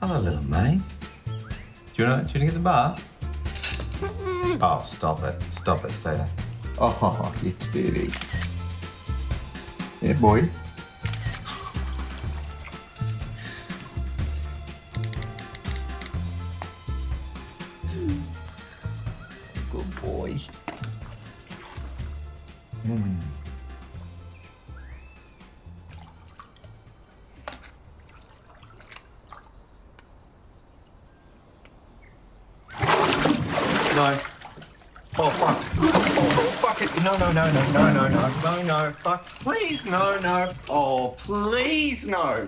Hello, little mate. Do you want to, do you want to get the bar? Oh, stop it. Stop it. Stay there. Oh, you kitty. Yeah, boy. Good boy. Mm. No. Oh fuck. Oh, fuck it. No, no, no, no, no, no, no, no, no. Fuck. Please, no, no. Oh, please, no.